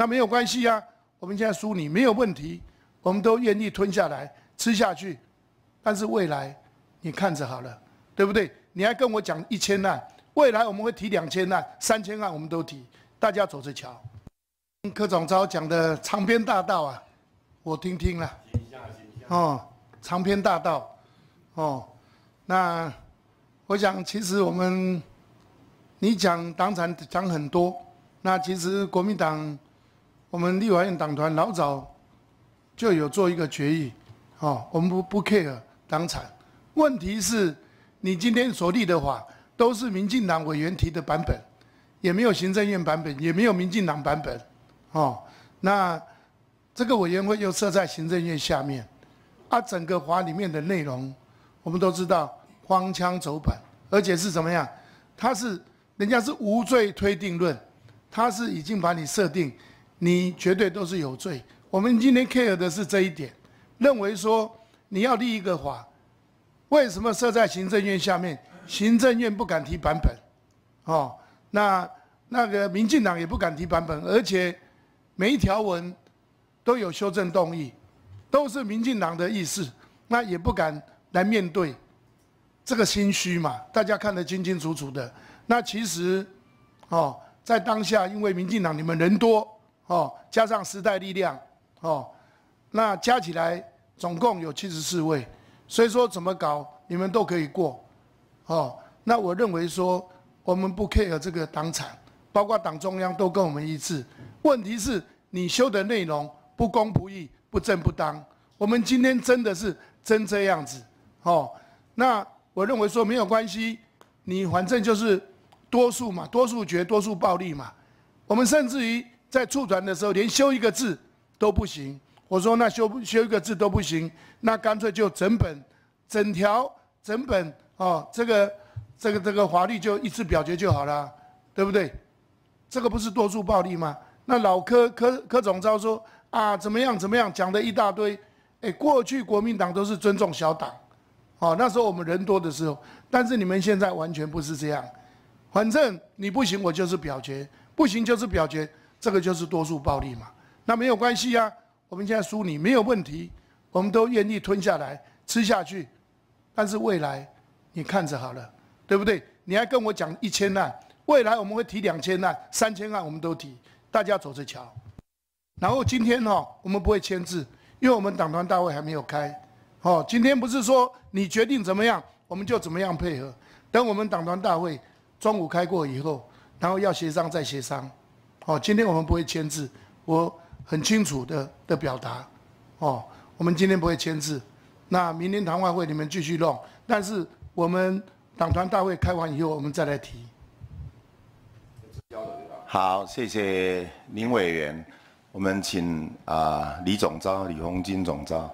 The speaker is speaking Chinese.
那没有关系啊，我们现在输你没有问题，我们都愿意吞下来吃下去。但是未来你看着好了，对不对？你还跟我讲一千万，未来我们会提两千万、三千万，我们都提，大家走着瞧。柯总招讲的长篇大道啊，我听听了。哦，长篇大道，哦，那我想其实我们你讲党产讲很多，那其实国民党我们立法院党团老早就有做一个决议，哦，我们不不 care 党产，问题是你今天所立的法都是民进党委员提的版本，也没有行政院版本，也没有民进党版本，哦，那这个委员会又设在行政院下面。啊，整个法里面的内容，我们都知道荒腔走板，而且是怎么样？他是人家是无罪推定论，他是已经把你设定，你绝对都是有罪。我们今天 care 的是这一点，认为说你要立一个法，为什么设在行政院下面？行政院不敢提版本，哦，那那个民进党也不敢提版本，而且每一条文都有修正动议。都是民进党的意思，那也不敢来面对，这个心虚嘛，大家看得清清楚楚的。那其实，哦，在当下，因为民进党你们人多，哦，加上时代力量，哦，那加起来总共有七十四位，所以说怎么搞你们都可以过，哦，那我认为说我们不 care 这个党产，包括党中央都跟我们一致。问题是你修的内容不公不义。不正不当，我们今天真的是真这样子，哦，那我认为说没有关系，你反正就是多数嘛，多数决，多数暴力嘛。我们甚至于在促转的时候，连修一个字都不行。我说那修修一个字都不行，那干脆就整本、整条、整本哦，这个、这个、这个法律就一次表决就好了，对不对？这个不是多数暴力吗？那老柯柯柯总招说。啊，怎么样？怎么样？讲的一大堆。哎，过去国民党都是尊重小党，哦，那时候我们人多的时候。但是你们现在完全不是这样。反正你不行，我就是表决；不行就是表决。这个就是多数暴力嘛。那没有关系啊。我们现在输你没有问题，我们都愿意吞下来吃下去。但是未来你看着好了，对不对？你还跟我讲一千万，未来我们会提两千万、三千万，我们都提。大家走着瞧。然后今天哈，我们不会签字，因为我们党团大会还没有开。哦，今天不是说你决定怎么样，我们就怎么样配合。等我们党团大会中午开过以后，然后要协商再协商。哦，今天我们不会签字，我很清楚的的表达。哦，我们今天不会签字。那明天谈话会你们继续弄，但是我们党团大会开完以后，我们再来提。好，谢谢林委员。我们请啊李总召李红金总召。